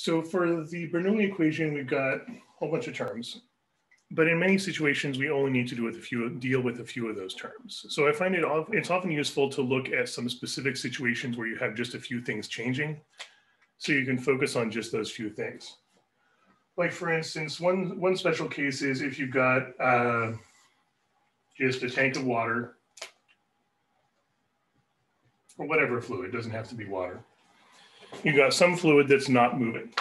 So for the Bernoulli equation, we've got a whole bunch of terms, but in many situations, we only need to do with a few, deal with a few of those terms. So I find it it's often useful to look at some specific situations where you have just a few things changing, so you can focus on just those few things. Like for instance, one one special case is if you've got uh, just a tank of water or whatever fluid, doesn't have to be water you've got some fluid that's not moving.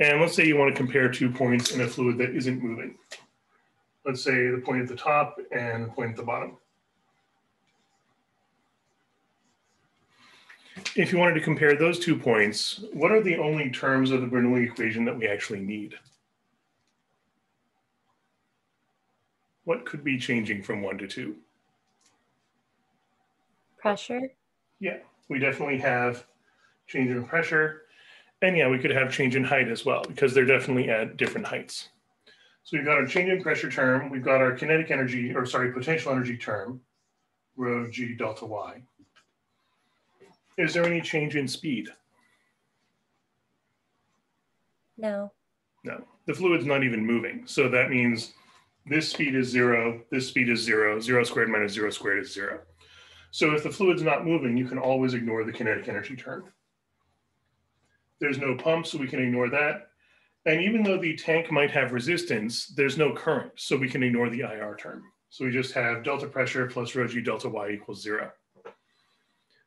And let's say you want to compare two points in a fluid that isn't moving. Let's say the point at the top and the point at the bottom. If you wanted to compare those two points, what are the only terms of the Bernoulli equation that we actually need? What could be changing from one to two? Pressure? Yeah, we definitely have change in pressure. And yeah, we could have change in height as well because they're definitely at different heights. So we've got our change in pressure term, we've got our kinetic energy, or sorry, potential energy term, rho g delta y. Is there any change in speed? No. No, the fluid's not even moving. So that means this speed is zero, this speed is zero, zero squared minus zero squared is zero. So if the fluid's not moving, you can always ignore the kinetic energy term. There's no pump, so we can ignore that. And even though the tank might have resistance, there's no current, so we can ignore the IR term. So we just have delta pressure plus rho g delta y equals zero.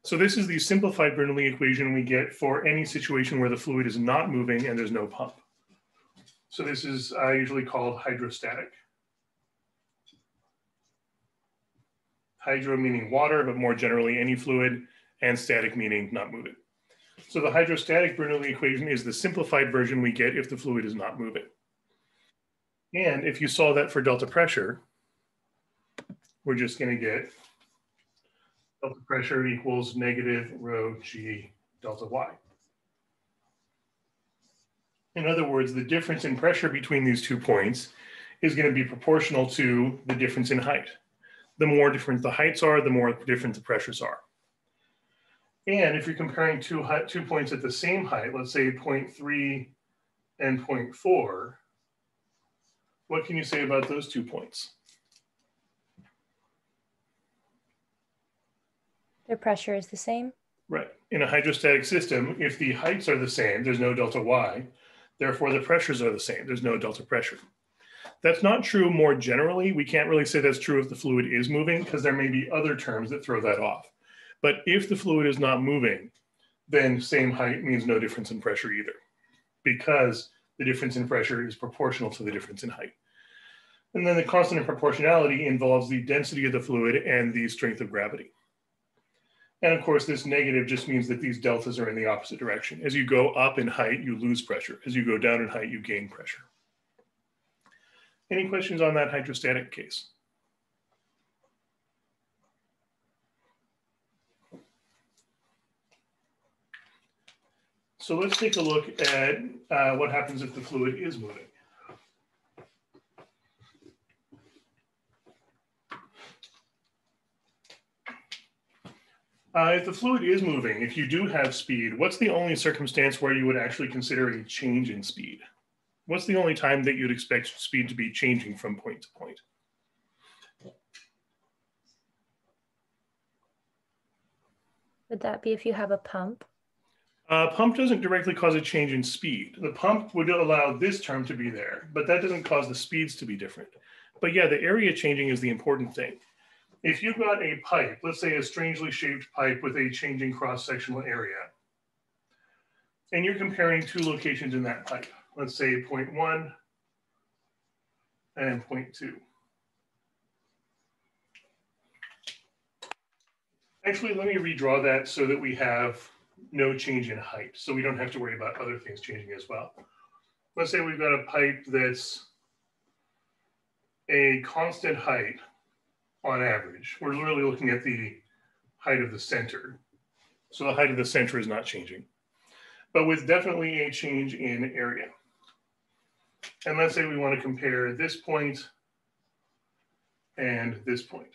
So this is the simplified Bernoulli equation we get for any situation where the fluid is not moving and there's no pump. So this is uh, usually called hydrostatic. Hydro meaning water, but more generally any fluid, and static meaning not moving. So the hydrostatic Bernoulli equation is the simplified version we get if the fluid is not moving. And if you solve that for delta pressure, we're just going to get delta pressure equals negative rho g delta y. In other words, the difference in pressure between these two points is going to be proportional to the difference in height. The more different the heights are, the more different the pressures are. And if you're comparing two, two points at the same height, let's say 0.3 and 0.4, what can you say about those two points? Their pressure is the same? Right. In a hydrostatic system, if the heights are the same, there's no delta Y. Therefore, the pressures are the same. There's no delta pressure. That's not true more generally. We can't really say that's true if the fluid is moving because there may be other terms that throw that off. But if the fluid is not moving, then same height means no difference in pressure either, because the difference in pressure is proportional to the difference in height. And then the constant in proportionality involves the density of the fluid and the strength of gravity. And of course, this negative just means that these deltas are in the opposite direction. As you go up in height, you lose pressure. As you go down in height, you gain pressure. Any questions on that hydrostatic case? So let's take a look at uh, what happens if the fluid is moving. Uh, if the fluid is moving, if you do have speed, what's the only circumstance where you would actually consider a change in speed? What's the only time that you'd expect speed to be changing from point to point? Would that be if you have a pump? Uh, pump doesn't directly cause a change in speed. The pump would allow this term to be there, but that doesn't cause the speeds to be different. But yeah, the area changing is the important thing. If you've got a pipe, let's say a strangely shaped pipe with a changing cross-sectional area, and you're comparing two locations in that pipe, let's say point one and point two. Actually, let me redraw that so that we have no change in height. So we don't have to worry about other things changing as well. Let's say we've got a pipe that's a constant height on average. We're literally looking at the height of the center. So the height of the center is not changing, but with definitely a change in area. And let's say we want to compare this point and this point.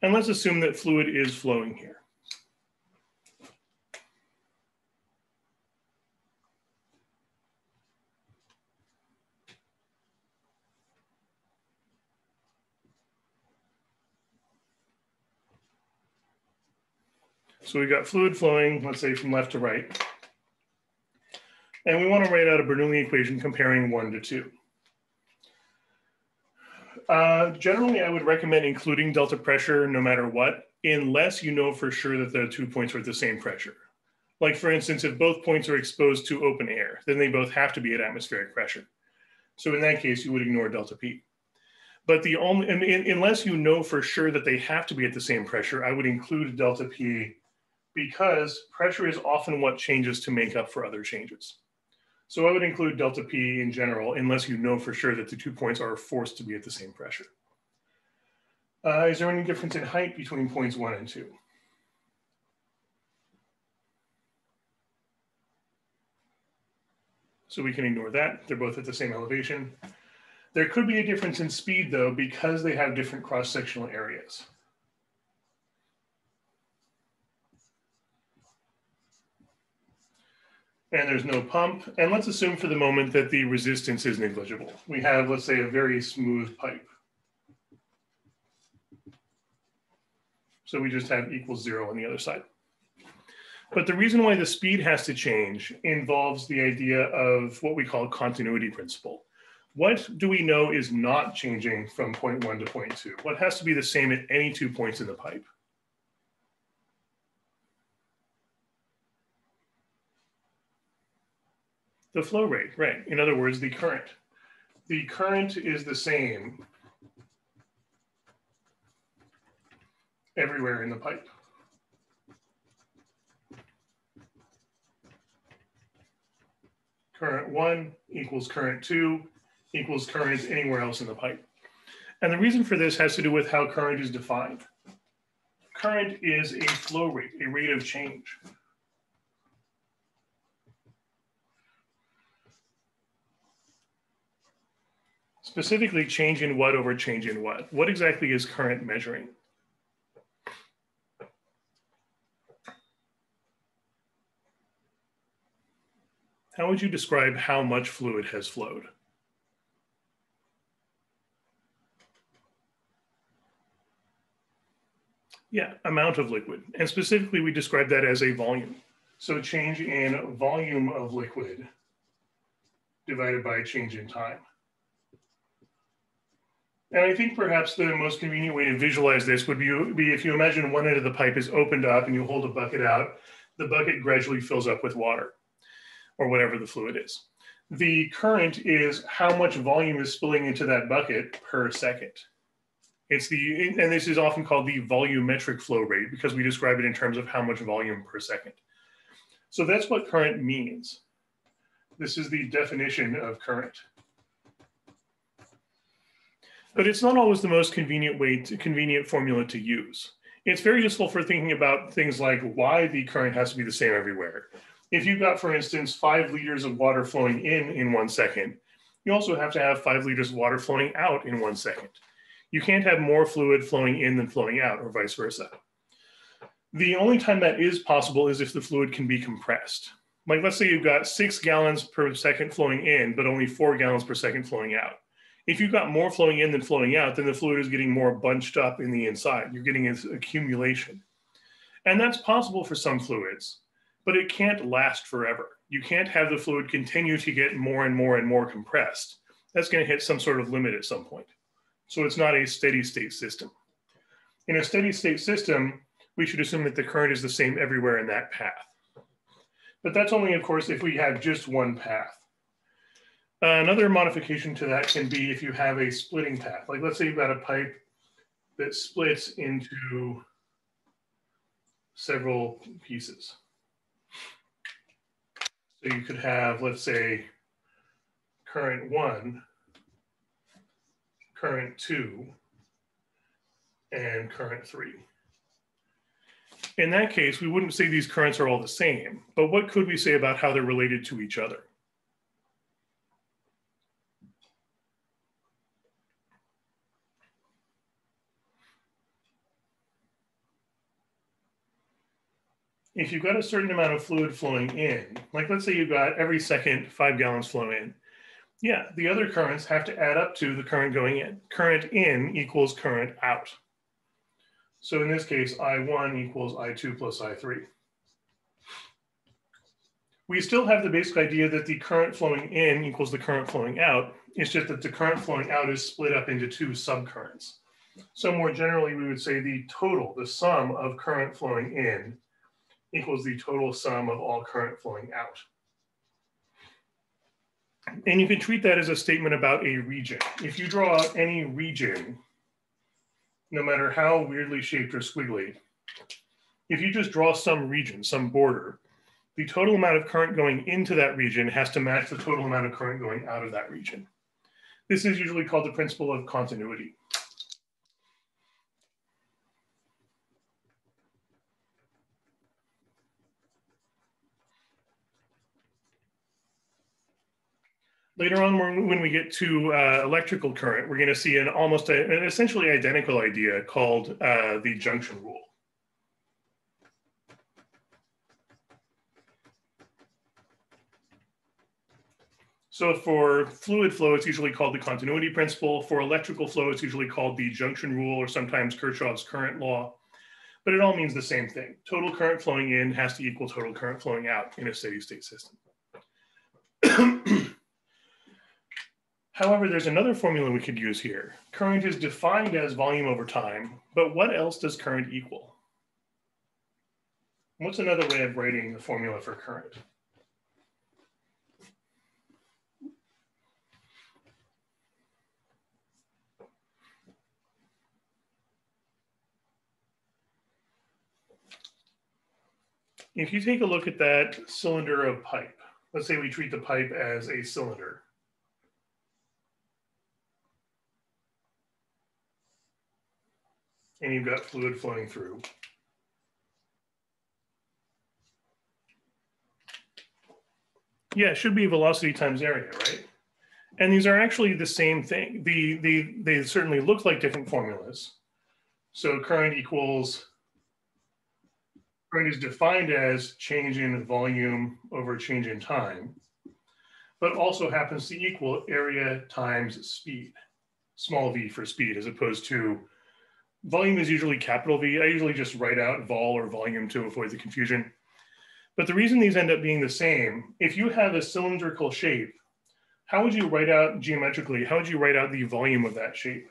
And let's assume that fluid is flowing here. So we've got fluid flowing, let's say from left to right. And we want to write out a Bernoulli equation comparing one to two. Uh, generally, I would recommend including delta pressure no matter what, unless you know for sure that the two points are at the same pressure. Like for instance, if both points are exposed to open air, then they both have to be at atmospheric pressure. So in that case, you would ignore delta P. But the only, unless you know for sure that they have to be at the same pressure, I would include delta P because pressure is often what changes to make up for other changes. So I would include delta P in general, unless you know for sure that the two points are forced to be at the same pressure. Uh, is there any difference in height between points one and two? So we can ignore that. They're both at the same elevation. There could be a difference in speed though, because they have different cross-sectional areas. And there's no pump. And let's assume for the moment that the resistance is negligible. We have, let's say, a very smooth pipe. So we just have equals zero on the other side. But the reason why the speed has to change involves the idea of what we call continuity principle. What do we know is not changing from point one to point two? What has to be the same at any two points in the pipe? The flow rate, right. In other words, the current. The current is the same everywhere in the pipe. current one equals current two equals current anywhere else in the pipe. And the reason for this has to do with how current is defined. Current is a flow rate, a rate of change. Specifically, change in what over change in what? What exactly is current measuring? How would you describe how much fluid has flowed? Yeah, amount of liquid. And specifically, we describe that as a volume. So change in volume of liquid divided by change in time. And I think perhaps the most convenient way to visualize this would be, be if you imagine one end of the pipe is opened up and you hold a bucket out, the bucket gradually fills up with water or whatever the fluid is. The current is how much volume is spilling into that bucket per second. It's the, and this is often called the volumetric flow rate because we describe it in terms of how much volume per second. So that's what current means. This is the definition of current. But it's not always the most convenient way to convenient formula to use. It's very useful for thinking about things like why the current has to be the same everywhere if you've got, for instance, five liters of water flowing in in one second, you also have to have five liters of water flowing out in one second. You can't have more fluid flowing in than flowing out, or vice versa. The only time that is possible is if the fluid can be compressed. Like, let's say you've got six gallons per second flowing in, but only four gallons per second flowing out. If you've got more flowing in than flowing out, then the fluid is getting more bunched up in the inside. You're getting its accumulation. And that's possible for some fluids but it can't last forever. You can't have the fluid continue to get more and more and more compressed. That's going to hit some sort of limit at some point. So it's not a steady state system. In a steady state system, we should assume that the current is the same everywhere in that path. But that's only, of course, if we have just one path. Another modification to that can be if you have a splitting path. Like let's say you've got a pipe that splits into several pieces. So you could have, let's say, current one, current two, and current three. In that case, we wouldn't say these currents are all the same, but what could we say about how they're related to each other? If you've got a certain amount of fluid flowing in, like let's say you've got every second five gallons flow in, yeah, the other currents have to add up to the current going in. Current in equals current out. So in this case, I1 equals I2 plus I3. We still have the basic idea that the current flowing in equals the current flowing out. It's just that the current flowing out is split up into two subcurrents. So more generally, we would say the total, the sum of current flowing in equals the total sum of all current flowing out. And you can treat that as a statement about a region. If you draw out any region, no matter how weirdly shaped or squiggly, if you just draw some region, some border, the total amount of current going into that region has to match the total amount of current going out of that region. This is usually called the principle of continuity. Later on, when we get to uh, electrical current, we're going to see an almost a, an essentially identical idea called uh, the junction rule. So for fluid flow, it's usually called the continuity principle. For electrical flow, it's usually called the junction rule or sometimes Kirchhoff's current law. But it all means the same thing. Total current flowing in has to equal total current flowing out in a steady state system. However, there's another formula we could use here. Current is defined as volume over time, but what else does current equal? What's another way of writing the formula for current? If you take a look at that cylinder of pipe, let's say we treat the pipe as a cylinder. And you've got fluid flowing through. Yeah, it should be velocity times area, right? And these are actually the same thing. The, the, they certainly look like different formulas. So current equals, current is defined as change in volume over change in time, but also happens to equal area times speed, small v for speed, as opposed to volume is usually capital V. I usually just write out vol or volume to avoid the confusion. But the reason these end up being the same, if you have a cylindrical shape, how would you write out geometrically, how would you write out the volume of that shape?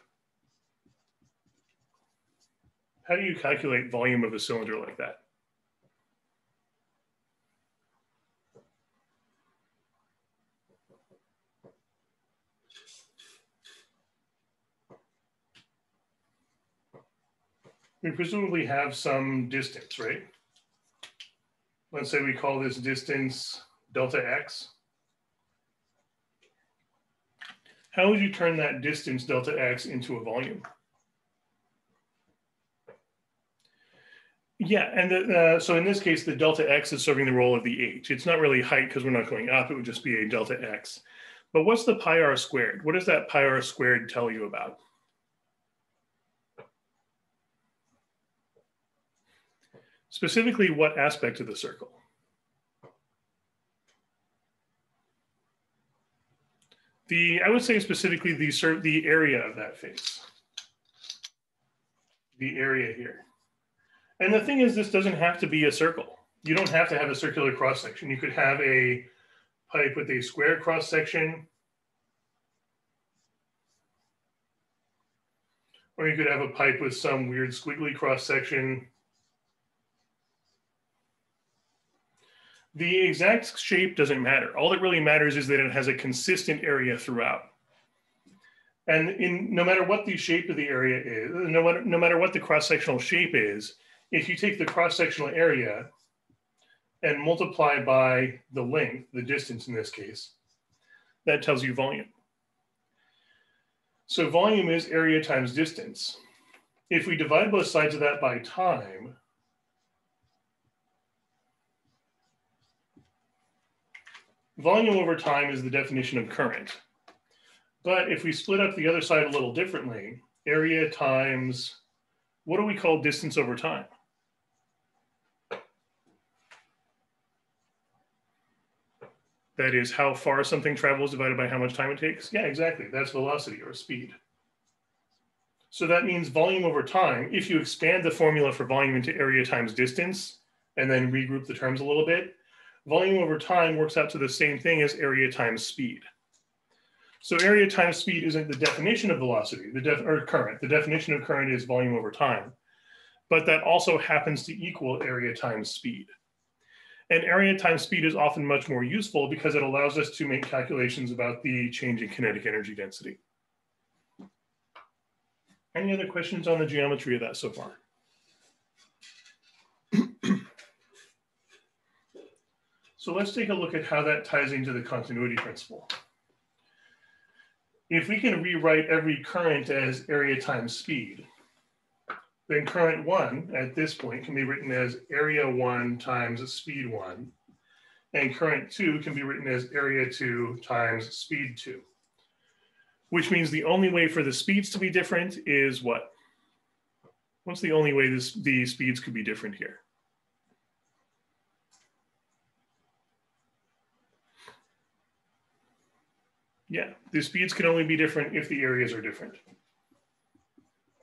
How do you calculate volume of a cylinder like that? We presumably have some distance, right? Let's say we call this distance delta x. How would you turn that distance delta x into a volume? Yeah, and the, uh, so in this case, the delta x is serving the role of the h. It's not really height because we're not going up, it would just be a delta x. But what's the pi r squared? What does that pi r squared tell you about? Specifically, what aspect of the circle? The, I would say specifically the, the area of that face. The area here. And the thing is, this doesn't have to be a circle. You don't have to have a circular cross section. You could have a pipe with a square cross section. Or you could have a pipe with some weird squiggly cross section. The exact shape doesn't matter. All that really matters is that it has a consistent area throughout. And in no matter what the shape of the area is, no matter, no matter what the cross-sectional shape is, if you take the cross-sectional area and multiply by the length, the distance in this case, that tells you volume. So volume is area times distance. If we divide both sides of that by time, Volume over time is the definition of current. But if we split up the other side a little differently, area times, what do we call distance over time? That is how far something travels divided by how much time it takes. Yeah, exactly. That's velocity or speed. So that means volume over time, if you expand the formula for volume into area times distance and then regroup the terms a little bit, volume over time works out to the same thing as area times speed. So area times speed isn't the definition of velocity, the def or current. The definition of current is volume over time, but that also happens to equal area times speed. And area times speed is often much more useful because it allows us to make calculations about the change in kinetic energy density. Any other questions on the geometry of that so far? So let's take a look at how that ties into the continuity principle. If we can rewrite every current as area times speed, then current one at this point can be written as area one times speed one, and current two can be written as area two times speed two, which means the only way for the speeds to be different is what? What's the only way this, the speeds could be different here? Yeah, the speeds can only be different if the areas are different.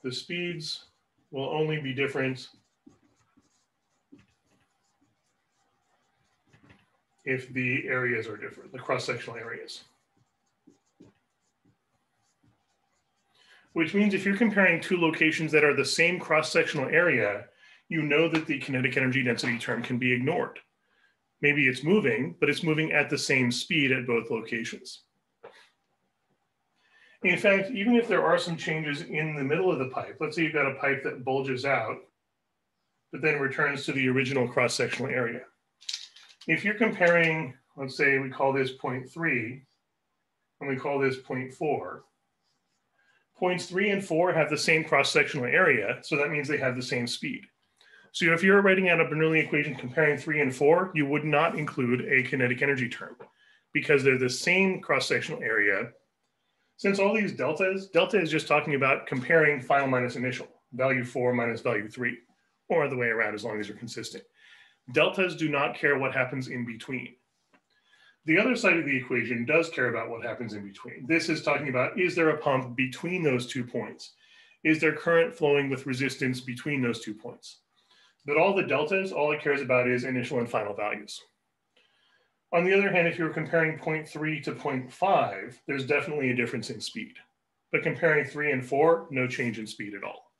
The speeds will only be different if the areas are different, the cross-sectional areas. Which means if you're comparing two locations that are the same cross-sectional area, you know that the kinetic energy density term can be ignored. Maybe it's moving, but it's moving at the same speed at both locations. In fact, even if there are some changes in the middle of the pipe, let's say you've got a pipe that bulges out, but then returns to the original cross-sectional area. If you're comparing, let's say we call this point three, and we call this point four, points three and four have the same cross-sectional area, so that means they have the same speed. So if you're writing out a Bernoulli equation comparing three and four, you would not include a kinetic energy term because they're the same cross-sectional area since all these deltas, delta is just talking about comparing final minus initial, value four minus value three, or the way around as long as you're consistent. Deltas do not care what happens in between. The other side of the equation does care about what happens in between. This is talking about, is there a pump between those two points? Is there current flowing with resistance between those two points? But all the deltas, all it cares about is initial and final values. On the other hand, if you're comparing 0.3 to 0.5, there's definitely a difference in speed. But comparing three and four, no change in speed at all.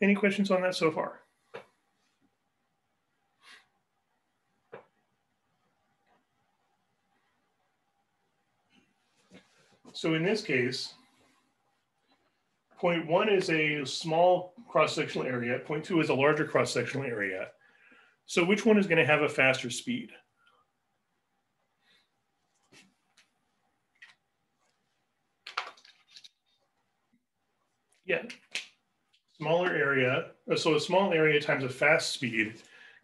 Any questions on that so far? So in this case, point one is a small cross-sectional area, point two is a larger cross-sectional area. So which one is going to have a faster speed? Yeah, smaller area. Uh, so a small area times a fast speed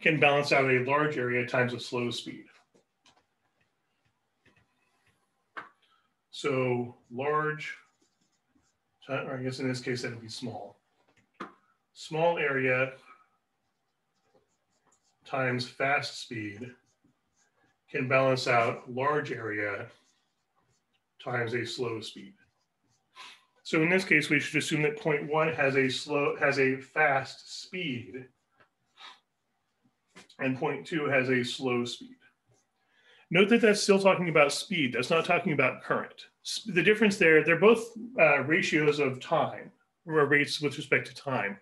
can balance out a large area times a slow speed. So large, or I guess in this case, that would be small. Small area times fast speed can balance out large area times a slow speed. So in this case, we should assume that point one has a slow has a fast speed and point two has a slow speed. Note that that's still talking about speed. That's not talking about current. The difference there, they're both uh, ratios of time, or rates with respect to time.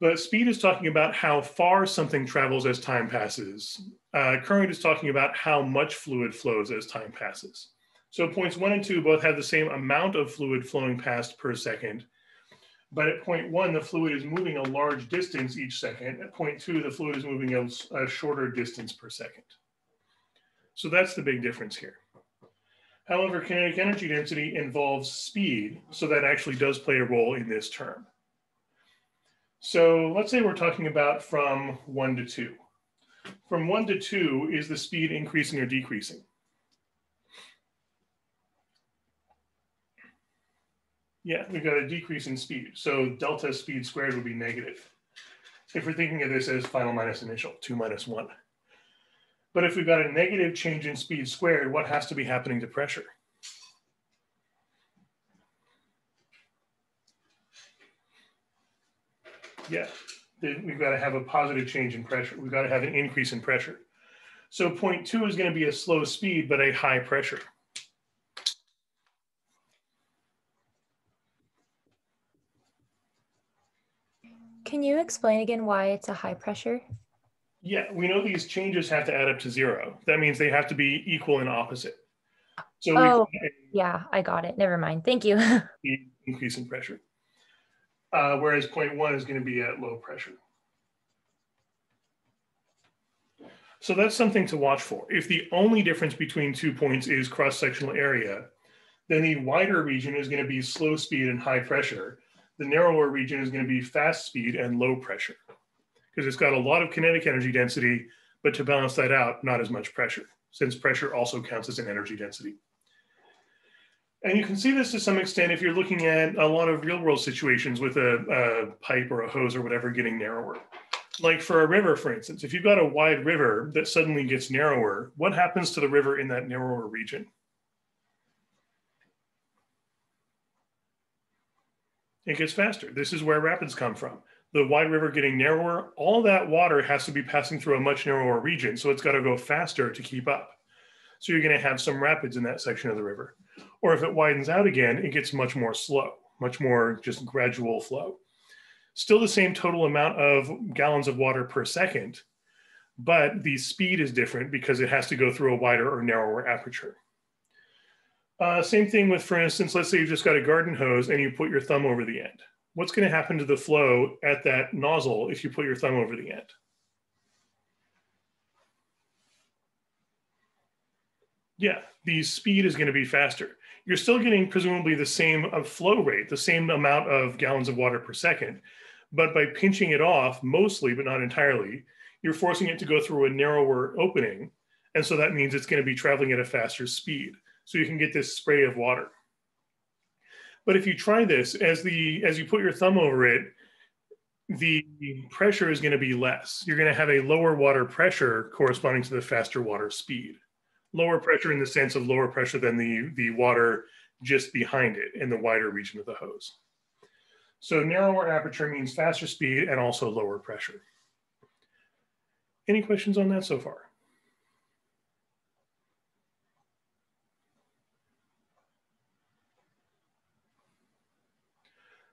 But speed is talking about how far something travels as time passes. Uh, current is talking about how much fluid flows as time passes. So points one and two both have the same amount of fluid flowing past per second. But at point one, the fluid is moving a large distance each second. At point two, the fluid is moving a, a shorter distance per second. So that's the big difference here. However, kinetic energy density involves speed, so that actually does play a role in this term. So let's say we're talking about from one to two. From one to two, is the speed increasing or decreasing? Yeah, we've got a decrease in speed. So delta speed squared would be negative. If we're thinking of this as final minus initial, two minus one. But if we've got a negative change in speed squared, what has to be happening to pressure? Yeah, we've got to have a positive change in pressure. We've got to have an increase in pressure. So point two is going to be a slow speed, but a high pressure. Can you explain again why it's a high pressure? Yeah, we know these changes have to add up to zero. That means they have to be equal and opposite. So oh, yeah, I got it. Never mind. Thank you. increase in pressure. Uh, whereas point one is going to be at low pressure. So that's something to watch for. If the only difference between two points is cross-sectional area, then the wider region is going to be slow speed and high pressure. The narrower region is going to be fast speed and low pressure because it's got a lot of kinetic energy density, but to balance that out, not as much pressure, since pressure also counts as an energy density. And you can see this to some extent if you're looking at a lot of real world situations with a, a pipe or a hose or whatever getting narrower like for a river, for instance, if you've got a wide river that suddenly gets narrower, what happens to the river in that narrower region? It gets faster. This is where rapids come from. The wide river getting narrower, all that water has to be passing through a much narrower region. So it's got to go faster to keep up. So you're going to have some rapids in that section of the river. Or if it widens out again, it gets much more slow, much more just gradual flow still the same total amount of gallons of water per second, but the speed is different because it has to go through a wider or narrower aperture. Uh, same thing with, for instance, let's say you've just got a garden hose and you put your thumb over the end. What's going to happen to the flow at that nozzle if you put your thumb over the end? Yeah, the speed is going to be faster. You're still getting presumably the same uh, flow rate, the same amount of gallons of water per second, but by pinching it off, mostly, but not entirely, you're forcing it to go through a narrower opening. And so that means it's going to be traveling at a faster speed. So you can get this spray of water. But if you try this, as the as you put your thumb over it, the pressure is going to be less. You're going to have a lower water pressure corresponding to the faster water speed. Lower pressure in the sense of lower pressure than the, the water just behind it in the wider region of the hose. So narrower aperture means faster speed and also lower pressure. Any questions on that so far?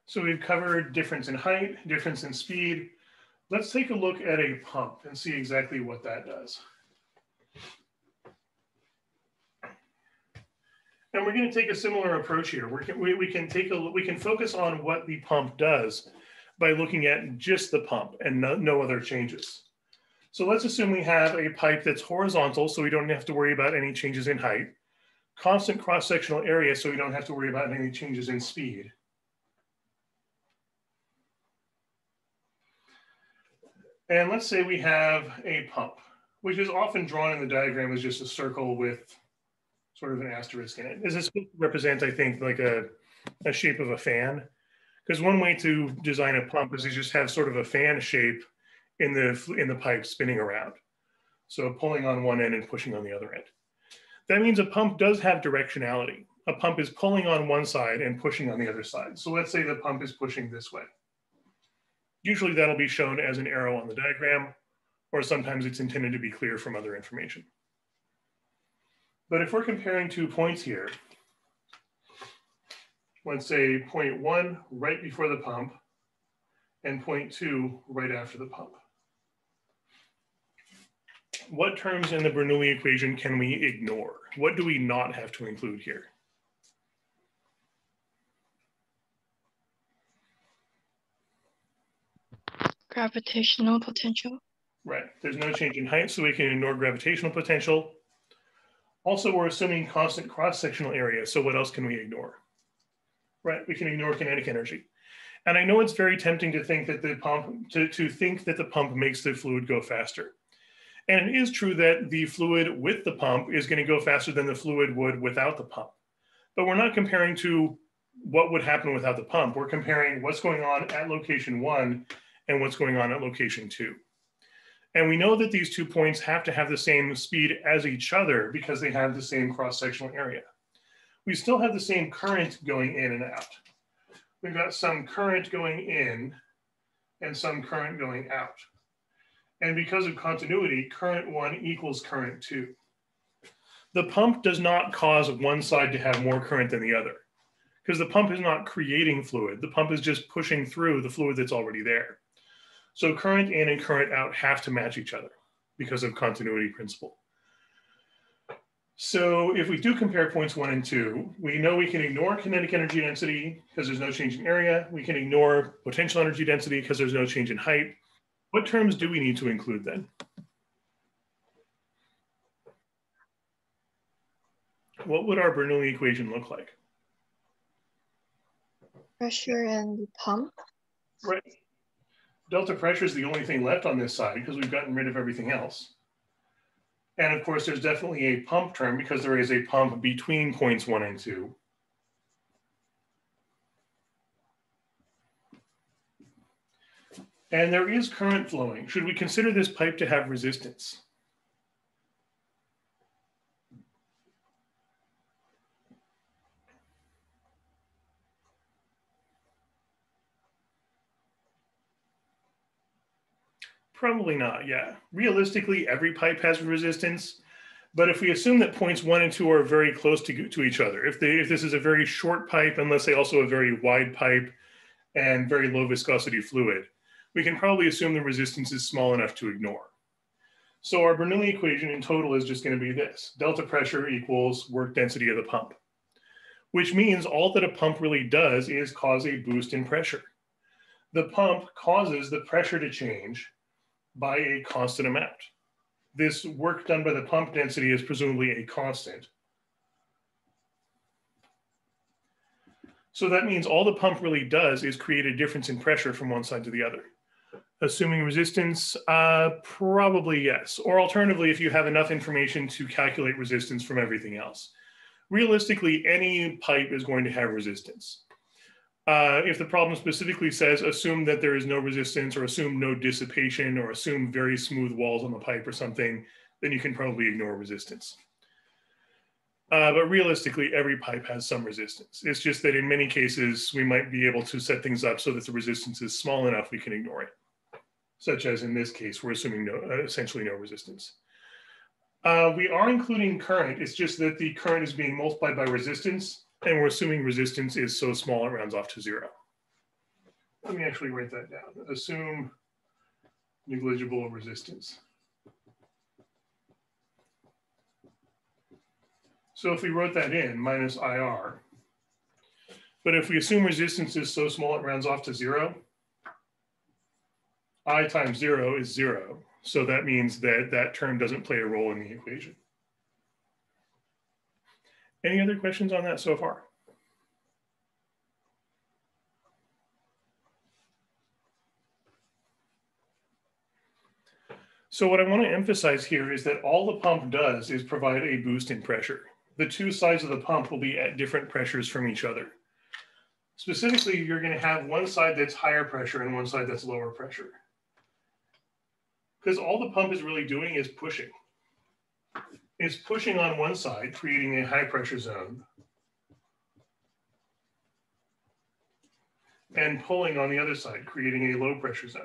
So we've covered difference in height, difference in speed. Let's take a look at a pump and see exactly what that does. And we're going to take a similar approach here. we, we can take a we can focus on what the pump does by looking at just the pump and no, no other changes. So let's assume we have a pipe that's horizontal, so we don't have to worry about any changes in height. Constant cross-sectional area, so we don't have to worry about any changes in speed. And let's say we have a pump, which is often drawn in the diagram as just a circle with sort of an asterisk in it. Is it supposed to represent, I think, like a, a shape of a fan? Because one way to design a pump is to just have sort of a fan shape in the in the pipe spinning around. So pulling on one end and pushing on the other end. That means a pump does have directionality. A pump is pulling on one side and pushing on the other side. So let's say the pump is pushing this way. Usually that'll be shown as an arrow on the diagram, or sometimes it's intended to be clear from other information. But if we're comparing two points here, let's say point one right before the pump and point two right after the pump. What terms in the Bernoulli equation can we ignore? What do we not have to include here? Gravitational potential. Right, there's no change in height, so we can ignore gravitational potential. Also, we're assuming constant cross-sectional area. So what else can we ignore? Right, we can ignore kinetic energy. And I know it's very tempting to think that the pump, to, to think that the pump makes the fluid go faster. And it is true that the fluid with the pump is going to go faster than the fluid would without the pump. But we're not comparing to what would happen without the pump. We're comparing what's going on at location one and what's going on at location two. And we know that these two points have to have the same speed as each other because they have the same cross-sectional area. We still have the same current going in and out. We've got some current going in and some current going out. And because of continuity, current one equals current two. The pump does not cause one side to have more current than the other because the pump is not creating fluid. The pump is just pushing through the fluid that's already there. So current in and current out have to match each other because of continuity principle. So if we do compare points one and two, we know we can ignore kinetic energy density because there's no change in area. We can ignore potential energy density because there's no change in height. What terms do we need to include then? What would our Bernoulli equation look like? Pressure and the pump. Right. Delta pressure is the only thing left on this side because we've gotten rid of everything else. And of course, there's definitely a pump term because there is a pump between points one and two. And there is current flowing. Should we consider this pipe to have resistance? Probably not, yeah. Realistically, every pipe has resistance. But if we assume that points one and two are very close to, to each other, if, they, if this is a very short pipe, and let's say also a very wide pipe and very low viscosity fluid, we can probably assume the resistance is small enough to ignore. So our Bernoulli equation in total is just going to be this. Delta pressure equals work density of the pump, which means all that a pump really does is cause a boost in pressure. The pump causes the pressure to change by a constant amount. This work done by the pump density is presumably a constant. So that means all the pump really does is create a difference in pressure from one side to the other. Assuming resistance, uh, probably yes. Or alternatively, if you have enough information to calculate resistance from everything else. Realistically, any pipe is going to have resistance. Uh, if the problem specifically says assume that there is no resistance or assume no dissipation or assume very smooth walls on the pipe or something, then you can probably ignore resistance. Uh, but realistically, every pipe has some resistance. It's just that in many cases, we might be able to set things up so that the resistance is small enough we can ignore it. Such as in this case, we're assuming no, uh, essentially no resistance. Uh, we are including current. It's just that the current is being multiplied by resistance and we're assuming resistance is so small it rounds off to zero. Let me actually write that down. Assume negligible resistance. So if we wrote that in, minus IR, but if we assume resistance is so small it rounds off to zero, I times zero is zero. So that means that that term doesn't play a role in the equation. Any other questions on that so far? So what I want to emphasize here is that all the pump does is provide a boost in pressure. The two sides of the pump will be at different pressures from each other. Specifically, you're going to have one side that's higher pressure and one side that's lower pressure. Because all the pump is really doing is pushing is pushing on one side, creating a high pressure zone, and pulling on the other side, creating a low pressure zone.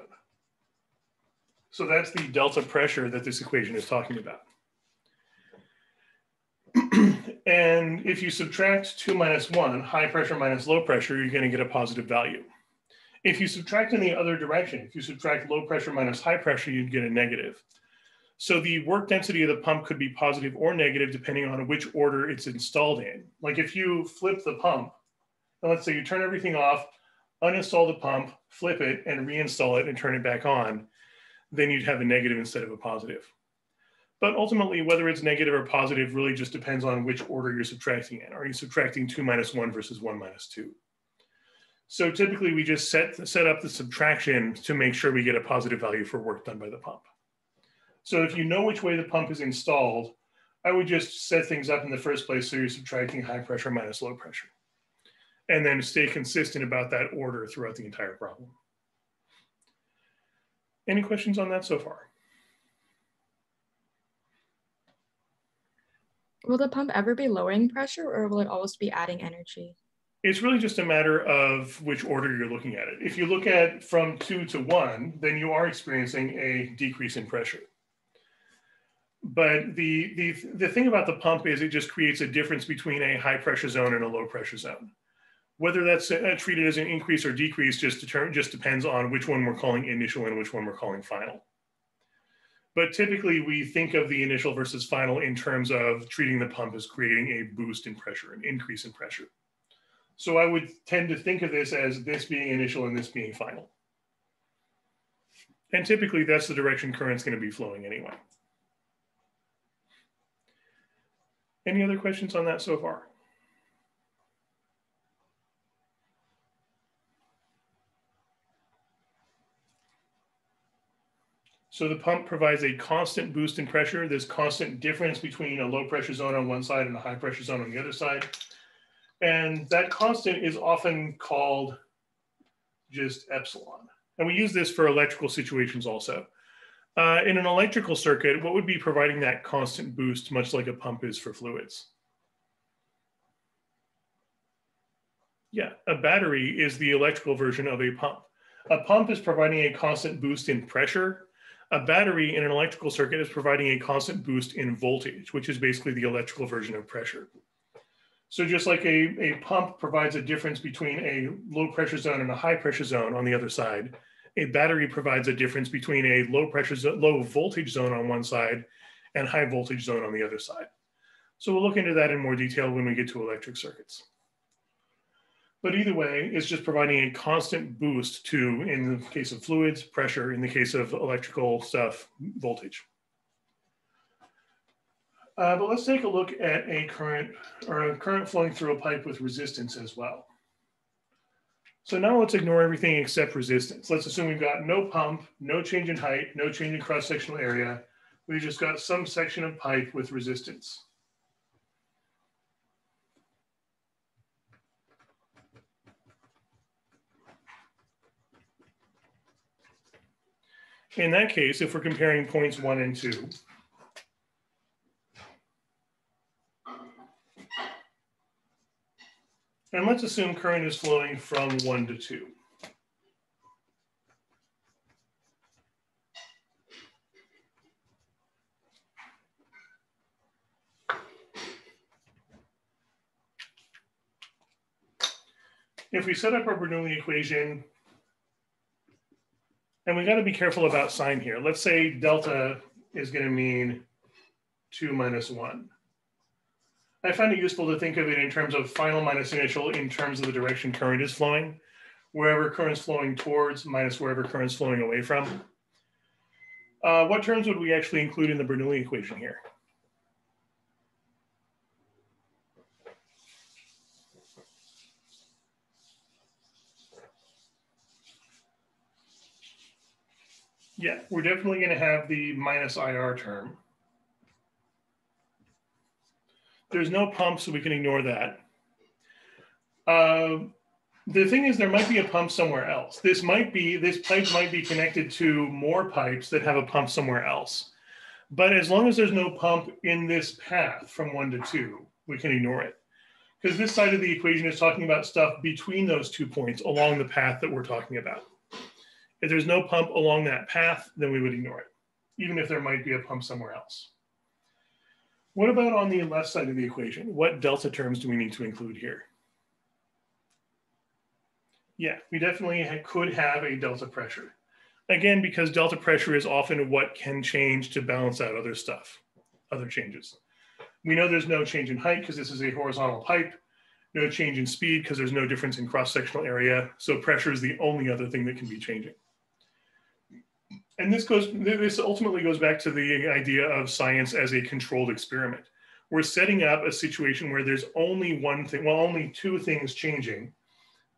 So that's the delta pressure that this equation is talking about. and if you subtract 2 minus 1, high pressure minus low pressure, you're going to get a positive value. If you subtract in the other direction, if you subtract low pressure minus high pressure, you'd get a negative. So the work density of the pump could be positive or negative depending on which order it's installed in. Like if you flip the pump, let's say you turn everything off, uninstall the pump, flip it and reinstall it and turn it back on, then you'd have a negative instead of a positive. But ultimately, whether it's negative or positive really just depends on which order you're subtracting in. Are you subtracting two minus one versus one minus two? So typically we just set, set up the subtraction to make sure we get a positive value for work done by the pump. So if you know which way the pump is installed, I would just set things up in the first place so you're subtracting high pressure minus low pressure. And then stay consistent about that order throughout the entire problem. Any questions on that so far? Will the pump ever be lowering pressure or will it always be adding energy? It's really just a matter of which order you're looking at it. If you look at from two to one, then you are experiencing a decrease in pressure. But the, the, the thing about the pump is it just creates a difference between a high pressure zone and a low pressure zone. Whether that's uh, treated as an increase or decrease just, determine, just depends on which one we're calling initial and which one we're calling final. But typically we think of the initial versus final in terms of treating the pump as creating a boost in pressure, an increase in pressure. So I would tend to think of this as this being initial and this being final. And typically that's the direction current's gonna be flowing anyway. Any other questions on that so far? So the pump provides a constant boost in pressure. There's constant difference between a low pressure zone on one side and a high pressure zone on the other side. And that constant is often called just epsilon. And we use this for electrical situations also. Uh, in an electrical circuit, what would be providing that constant boost, much like a pump is for fluids? Yeah, a battery is the electrical version of a pump. A pump is providing a constant boost in pressure. A battery in an electrical circuit is providing a constant boost in voltage, which is basically the electrical version of pressure. So just like a, a pump provides a difference between a low pressure zone and a high pressure zone on the other side, a battery provides a difference between a low pressure, low voltage zone on one side and high voltage zone on the other side. So we'll look into that in more detail when we get to electric circuits. But either way, it's just providing a constant boost to, in the case of fluids, pressure, in the case of electrical stuff, voltage. Uh, but let's take a look at a current or a current flowing through a pipe with resistance as well. So now let's ignore everything except resistance. Let's assume we've got no pump, no change in height, no change in cross-sectional area. We've just got some section of pipe with resistance. In that case, if we're comparing points one and two, and let's assume current is flowing from one to two. If we set up our Bernoulli equation and we got to be careful about sign here. Let's say delta is going to mean 2 minus 1. I find it useful to think of it in terms of final minus initial in terms of the direction current is flowing, wherever current's flowing towards minus wherever current's flowing away from. Uh, what terms would we actually include in the Bernoulli equation here? Yeah, we're definitely going to have the minus IR term. There's no pump, so we can ignore that. Uh, the thing is, there might be a pump somewhere else. This might be, this pipe might be connected to more pipes that have a pump somewhere else. But as long as there's no pump in this path from one to two, we can ignore it. Because this side of the equation is talking about stuff between those two points along the path that we're talking about. If there's no pump along that path, then we would ignore it, even if there might be a pump somewhere else. What about on the left side of the equation? What delta terms do we need to include here? Yeah, we definitely could have a delta pressure. Again, because delta pressure is often what can change to balance out other stuff, other changes. We know there's no change in height because this is a horizontal pipe, no change in speed because there's no difference in cross-sectional area. So pressure is the only other thing that can be changing and this goes this ultimately goes back to the idea of science as a controlled experiment. We're setting up a situation where there's only one thing well only two things changing.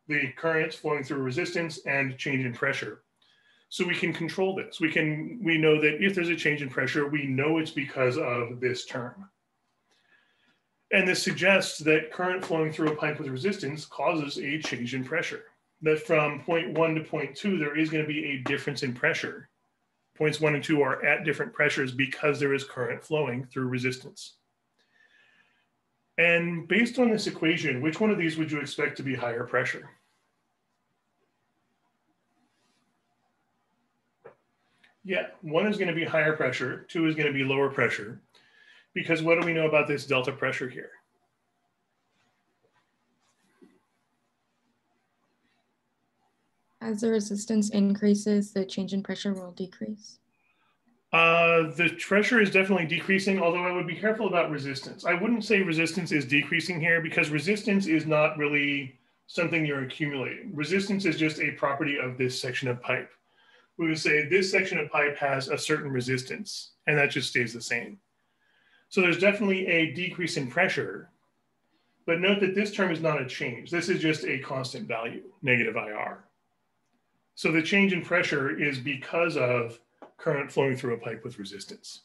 The currents flowing through resistance and change in pressure. So we can control this. We can we know that if there's a change in pressure we know it's because of this term. And this suggests that current flowing through a pipe with resistance causes a change in pressure. That from point one to point two there is going to be a difference in pressure Points one and two are at different pressures because there is current flowing through resistance. And based on this equation, which one of these would you expect to be higher pressure? Yeah, one is going to be higher pressure, two is going to be lower pressure. Because what do we know about this delta pressure here? As the resistance increases, the change in pressure will decrease. Uh, the pressure is definitely decreasing, although I would be careful about resistance. I wouldn't say resistance is decreasing here because resistance is not really something you're accumulating. Resistance is just a property of this section of pipe. We would say this section of pipe has a certain resistance and that just stays the same. So there's definitely a decrease in pressure, but note that this term is not a change. This is just a constant value, negative IR. So the change in pressure is because of current flowing through a pipe with resistance.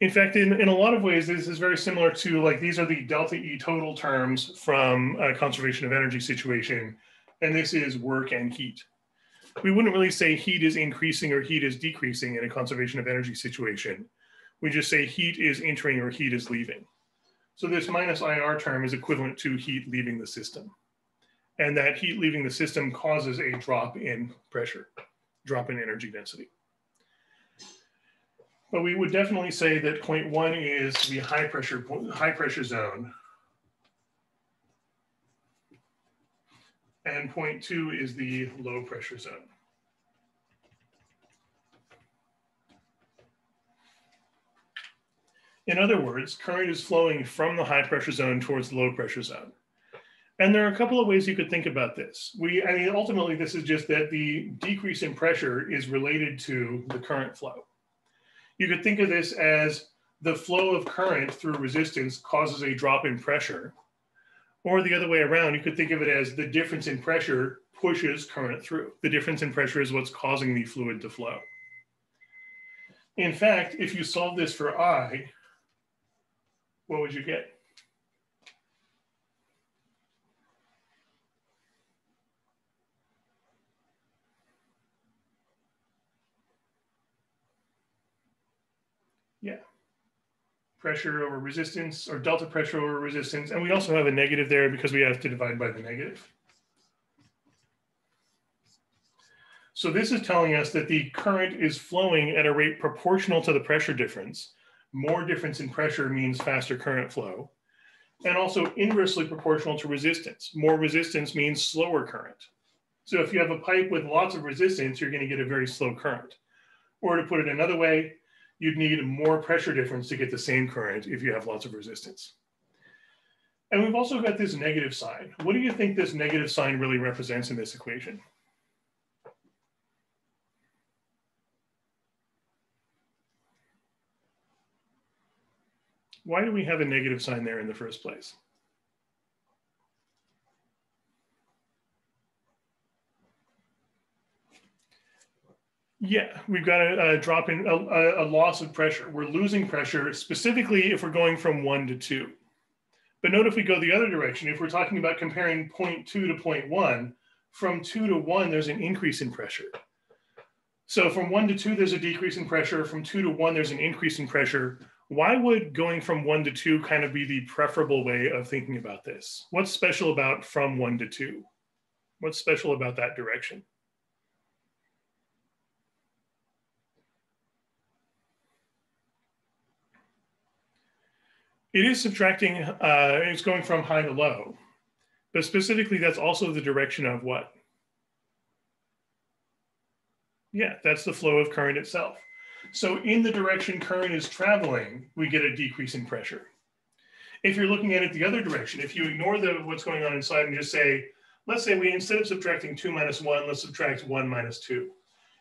In fact, in, in a lot of ways, this is very similar to like these are the delta E total terms from a conservation of energy situation, and this is work and heat. We wouldn't really say heat is increasing or heat is decreasing in a conservation of energy situation. We just say heat is entering or heat is leaving. So this minus IR term is equivalent to heat leaving the system. And that heat leaving the system causes a drop in pressure, drop in energy density. But we would definitely say that point one is the high pressure, high pressure zone. And point two is the low pressure zone. In other words, current is flowing from the high pressure zone towards the low pressure zone. And there are a couple of ways you could think about this. We, I mean, ultimately, this is just that the decrease in pressure is related to the current flow. You could think of this as the flow of current through resistance causes a drop in pressure. Or the other way around, you could think of it as the difference in pressure pushes current through. The difference in pressure is what's causing the fluid to flow. In fact, if you solve this for I, what would you get? Yeah. Pressure over resistance or delta pressure over resistance. And we also have a negative there because we have to divide by the negative. So this is telling us that the current is flowing at a rate proportional to the pressure difference. More difference in pressure means faster current flow. And also inversely proportional to resistance. More resistance means slower current. So if you have a pipe with lots of resistance, you're gonna get a very slow current. Or to put it another way, you'd need more pressure difference to get the same current if you have lots of resistance. And we've also got this negative sign. What do you think this negative sign really represents in this equation? Why do we have a negative sign there in the first place? Yeah, we've got a, a drop in a, a, loss of pressure. We're losing pressure specifically if we're going from one to two. But note if we go the other direction, if we're talking about comparing point two to point one, from two to one, there's an increase in pressure. So from one to two, there's a decrease in pressure. From two to one, there's an increase in pressure. Why would going from one to two kind of be the preferable way of thinking about this? What's special about from one to two? What's special about that direction? It is subtracting, uh, it's going from high to low, but specifically that's also the direction of what? Yeah, that's the flow of current itself. So in the direction current is traveling, we get a decrease in pressure. If you're looking at it the other direction, if you ignore the what's going on inside and just say, let's say we instead of subtracting two minus one, let's subtract one minus two.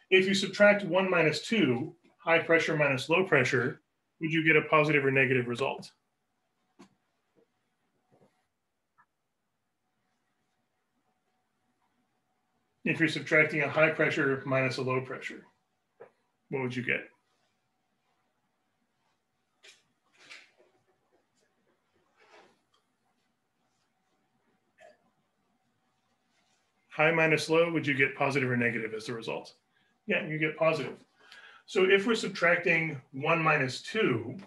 If you subtract one minus two, high pressure minus low pressure, would you get a positive or negative result? if you're subtracting a high pressure minus a low pressure, what would you get? High minus low, would you get positive or negative as the result? Yeah, you get positive. So if we're subtracting 1 minus 2,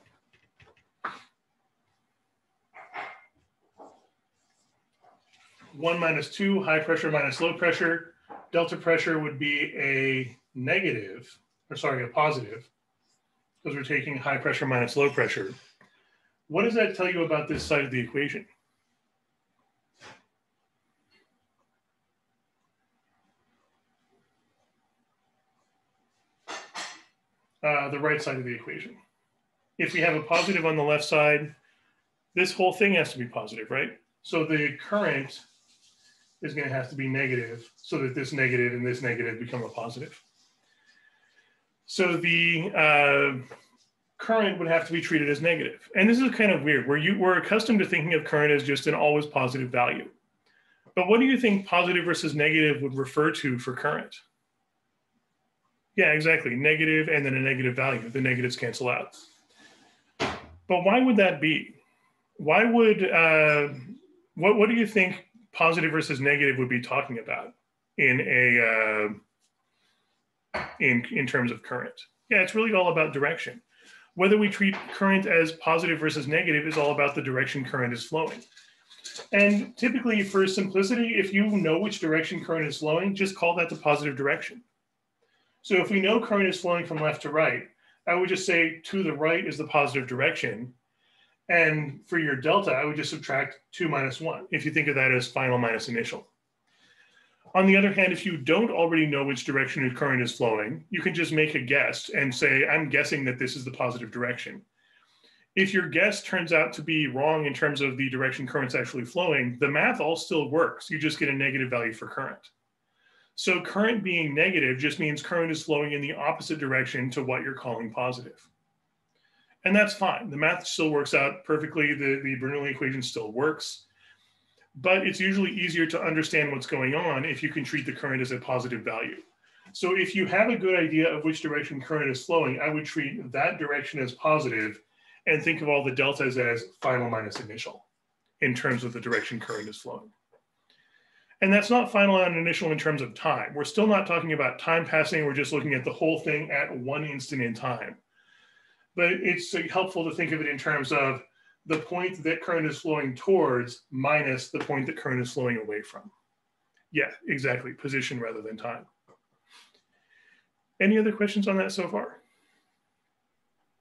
one minus two, high pressure minus low pressure, Delta pressure would be a negative, or sorry, a positive, because we're taking high pressure minus low pressure. What does that tell you about this side of the equation? Uh, the right side of the equation. If we have a positive on the left side, this whole thing has to be positive, right? So the current is going to have to be negative so that this negative and this negative become a positive. So the uh, current would have to be treated as negative. And this is kind of weird, where you we're accustomed to thinking of current as just an always positive value. But what do you think positive versus negative would refer to for current? Yeah, exactly. Negative and then a negative value. The negatives cancel out. But why would that be? Why would uh, what what do you think positive versus negative would be talking about in a uh, in in terms of current? Yeah, it's really all about direction. Whether we treat current as positive versus negative is all about the direction current is flowing. And typically, for simplicity, if you know which direction current is flowing, just call that the positive direction. So if we know current is flowing from left to right, I would just say to the right is the positive direction. And for your delta, I would just subtract two minus one, if you think of that as final minus initial. On the other hand, if you don't already know which direction your current is flowing, you can just make a guess and say, I'm guessing that this is the positive direction. If your guess turns out to be wrong in terms of the direction current's actually flowing, the math all still works. You just get a negative value for current. So current being negative just means current is flowing in the opposite direction to what you're calling positive. And that's fine. The math still works out perfectly. The, the Bernoulli equation still works. But it's usually easier to understand what's going on if you can treat the current as a positive value. So if you have a good idea of which direction current is flowing, I would treat that direction as positive and think of all the deltas as final minus initial in terms of the direction current is flowing. And that's not final and initial in terms of time. We're still not talking about time passing. We're just looking at the whole thing at one instant in time. But it's helpful to think of it in terms of the point that current is flowing towards minus the point that current is flowing away from. Yeah, exactly. Position rather than time. Any other questions on that so far?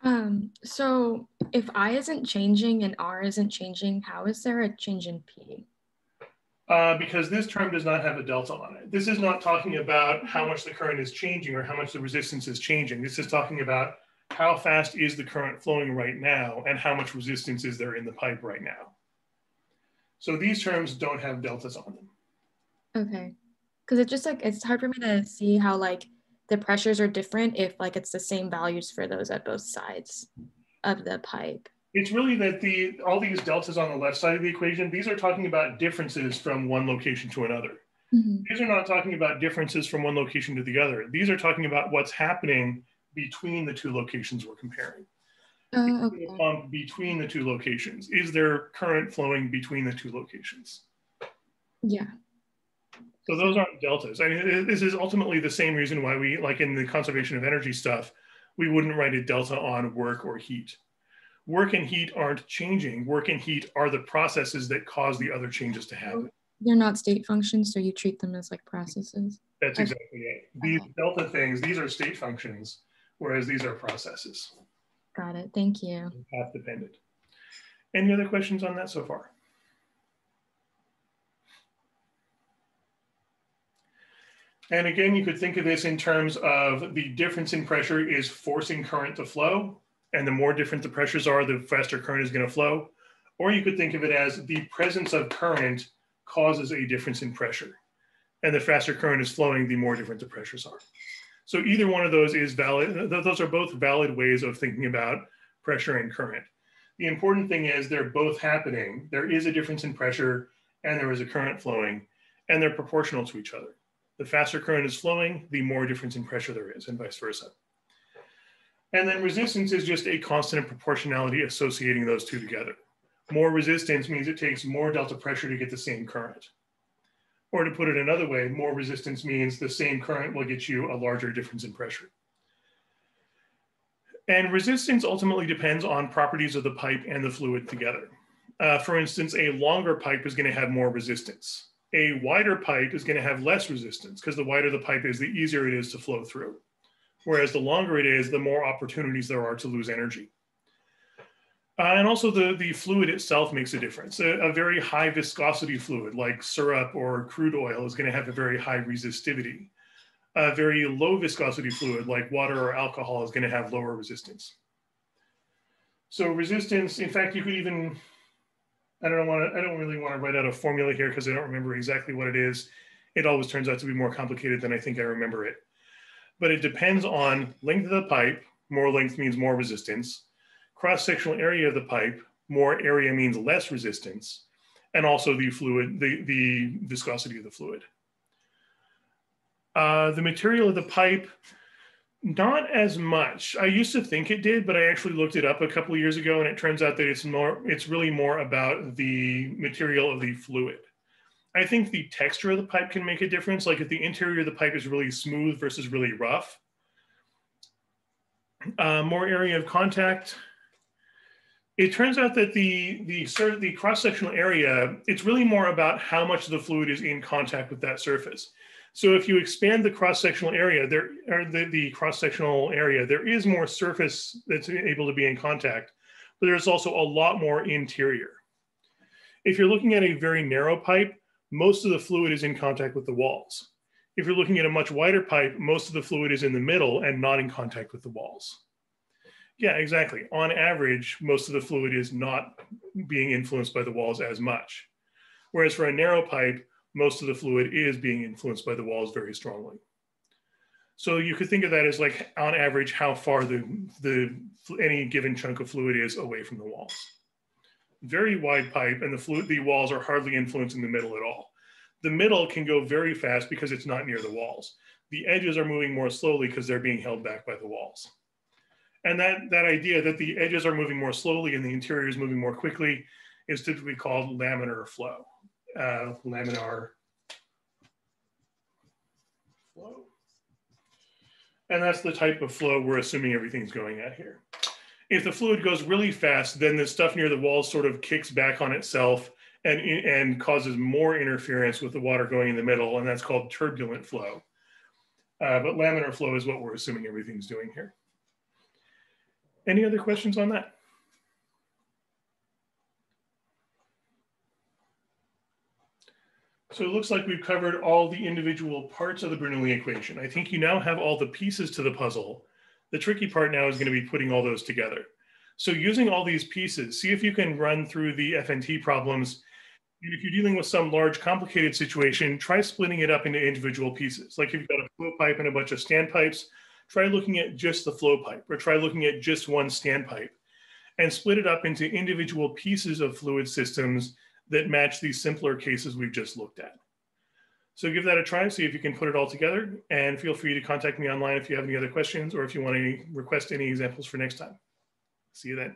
Um, so if I isn't changing and R isn't changing, how is there a change in P? uh, because this term does not have a delta on it. This is not talking about how much the current is changing or how much the resistance is changing. This is talking about how fast is the current flowing right now and how much resistance is there in the pipe right now. So these terms don't have deltas on them. Okay. Because it's just like, it's hard for me to see how like the pressures are different if like it's the same values for those at both sides of the pipe. It's really that the all these deltas on the left side of the equation, these are talking about differences from one location to another. Mhm. These are not talking about differences from one location to the other. These are talking about what's happening between the two locations we're comparing. Oh, The okay. pump between the two locations. Is there current flowing between the two locations? Yeah. So those aren't deltas. I mean, this is ultimately the same reason why we, like in the conservation of energy stuff, we wouldn't write a delta on work or heat. Work and heat aren't changing. Work and heat are the processes that cause the other changes to happen. Oh, they're not state functions, so you treat them as like processes. That's Okay. exactly it. These delta things, these are state functions, whereas these are processes, Got it. Thank you. path dependent. Any other questions on that so far? And again, you could think of this in terms of the difference in pressure is forcing current to flow. And the more different the pressures are, the faster current is going to flow. Or you could think of it as the presence of current causes a difference in pressure. And the faster current is flowing, the more different the pressures are. So either one of those is valid. th- Those are both valid ways of thinking about pressure and current. The important thing is they're both happening. There is a difference in pressure and there is a current flowing, and they're proportional to each other. The faster current is flowing, the more difference in pressure there is, and vice versa. And then resistance is just a constant of proportionality associating those two together. More resistance means it takes more delta pressure to get the same current. Or to put it another way, more resistance means the same current will get you a larger difference in pressure. And resistance ultimately depends on properties of the pipe and the fluid together. Uh, for instance, a longer pipe is going to have more resistance. A wider pipe is going to have less resistance because the wider the pipe is, the easier it is to flow through. Whereas the longer it is, the more opportunities there are to lose energy. Uh, and also the, the fluid itself makes a difference. A, a, very high viscosity fluid like syrup or crude oil is going to have a very high resistivity. A very low viscosity fluid like water or alcohol is going to have lower resistance. So resistance, in fact, you could even, I don't want to, I don't really want to write out a formula here because I don't remember exactly what it is. It always turns out to be more complicated than I think I remember it. But it depends on length of the pipe. More length means more resistance cross-sectional area of the pipe, more area means less resistance, and also the fluid, the, the viscosity of the fluid. Uh, the material of the pipe, not as much. I used to think it did, but I actually looked it up a couple of years ago, and it turns out that it's more, it's really more about the material of the fluid. I think the texture of the pipe can make a difference. Like if the interior of the pipe is really smooth versus really rough. Uh, more area of contact, it turns out that the the the cross sectional area it's really more about how much of the fluid is in contact with that surface. So if you expand the cross sectional area, there or the, the cross sectional area, there is more surface that's able to be in contact, but there's also a lot more interior. If you're looking at a very narrow pipe, most of the fluid is in contact with the walls. If you're looking at a much wider pipe, most of the fluid is in the middle and not in contact with the walls. Yeah, exactly. On average, most of the fluid is not being influenced by the walls as much. Whereas for a narrow pipe, most of the fluid is being influenced by the walls very strongly. So you could think of that as like on average, how far the, the any given chunk of fluid is away from the walls. Very wide pipe and the fluid, the walls are hardly influencing the middle at all. The middle can go very fast because it's not near the walls. The edges are moving more slowly because they're being held back by the walls. And that, that idea that the edges are moving more slowly and the interior is moving more quickly is typically called laminar flow, uh, laminar flow. And that's the type of flow we're assuming everything's going at here. If the fluid goes really fast, then the stuff near the walls sort of kicks back on itself and, and causes more interference with the water going in the middle, and that's called turbulent flow. Uh, but laminar flow is what we're assuming everything's doing here. Any other questions on that? So it looks like we've covered all the individual parts of the Bernoulli equation. I think you now have all the pieces to the puzzle. The tricky part now is going to be putting all those together. So using all these pieces, see if you can run through the FNT problems. And if you're dealing with some large complicated situation, try splitting it up into individual pieces. Like if you've got a flow pipe and a bunch of standpipes, try looking at just the flow pipe or try looking at just one standpipe and split it up into individual pieces of fluid systems that match these simpler cases we've just looked at. So give that a try, see if you can put it all together and feel free to contact me online if you have any other questions or if you want to request any examples for next time. See you then.